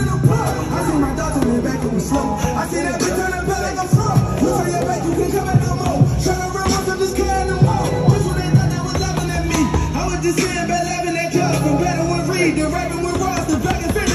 in the plug. I see my dogs on the back of the slow. I see that bitch on the back like a pro. You turn your back, you can't come back no more. Tryna run once, I'm just carrying them all. That's what they thought they was laughing at me. I was just sitting back laughing at y'all. The better was read, the rapping with Ross, the back and